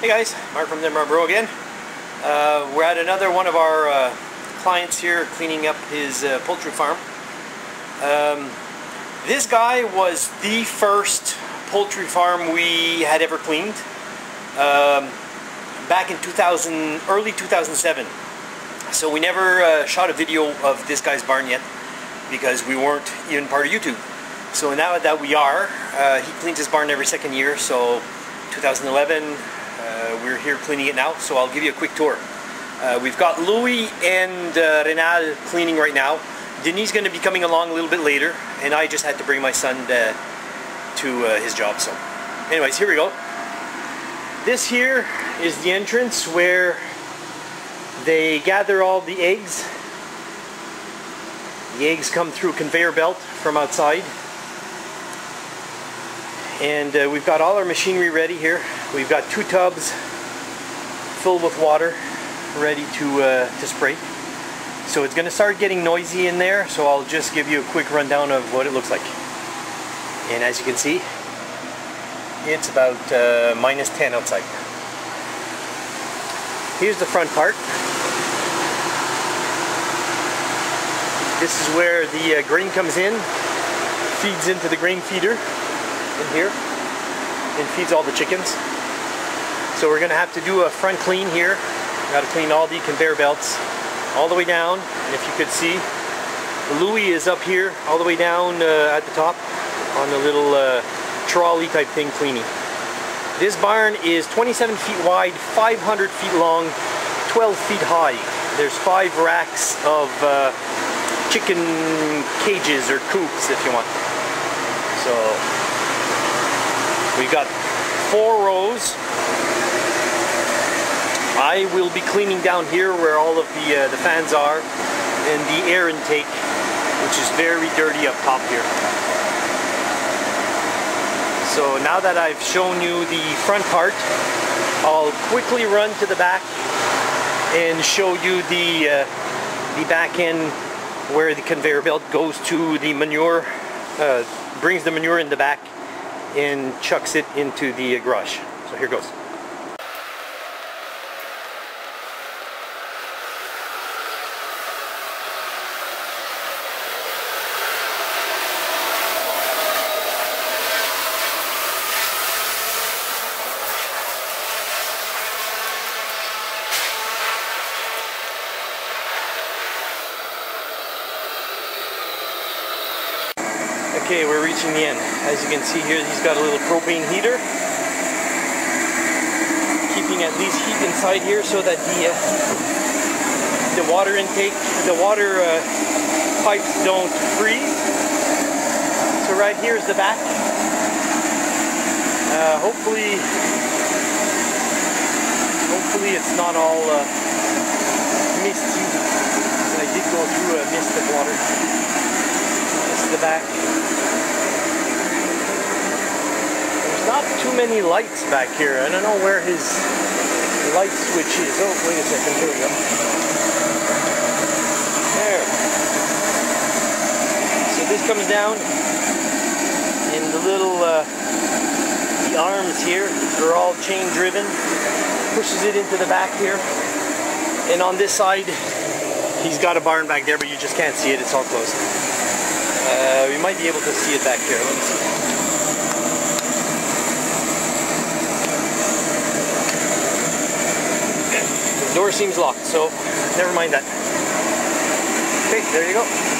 Hey guys, Marc from DenMarc Bro again. Uh, we're at another one of our uh, clients here cleaning up his uh, poultry farm. Um, this guy was the first poultry farm we had ever cleaned um, back in 2000, early 2007. So we never uh, shot a video of this guy's barn yet because we weren't even part of YouTube. So now that we are, uh, he cleans his barn every second year. So 2011, uh, we're here cleaning it now. So I'll give you a quick tour. Uh, we've got Louis and uh, Renal cleaning right now. Denis going to be coming along a little bit later, and I just had to bring my son uh, to uh, his job. So, anyways, here we go. This here is the entrance where they gather all the eggs. The eggs come through a conveyor belt from outside. And uh, we've got all our machinery ready here. We've got two tubs filled with water ready to, uh, to spray. So it's going to start getting noisy in there, so I'll just give you a quick rundown of what it looks like. And as you can see, it's about uh, minus 10 outside. Here's the front part. This is where the uh, grain comes in, feeds into the grain feeder in here, and feeds all the chickens. So we're going to have to do a front clean here. Got to clean all the conveyor belts all the way down. And if you could see, Louis is up here all the way down uh, at the top on the little uh, trolley type thing cleaning. This barn is 27 feet wide, 500 feet long, 12 feet high. There's five racks of uh, chicken cages or coops if you want. So we've got four rows. I will be cleaning down here where all of the uh, the fans are and the air intake, which is very dirty up top here. So now that I've shown you the front part, I'll quickly run to the back and show you the uh, the back end where the conveyor belt goes to the manure, uh, brings the manure in the back and chucks it into the garage. So here goes. Okay, we're reaching the end. As you can see here, he's got a little propane heater. Keeping at least heat inside here so that the uh, the water intake, the water uh, pipes don't freeze. So right here is the back. Uh, hopefully, hopefully it's not all uh, misty. I did go through a mist of water. This is the back. not too many lights back here. I don't know where his light switch is. Oh, wait a second. Here we go. There. So this comes down and the little uh, the arms here They're all chain driven. Pushes it into the back here. And on this side, he's got a barn back there, but you just can't see it. It's all closed. Uh, we might be able to see it back here. Let me see. Door seems locked, so never mind that. Okay, there you go.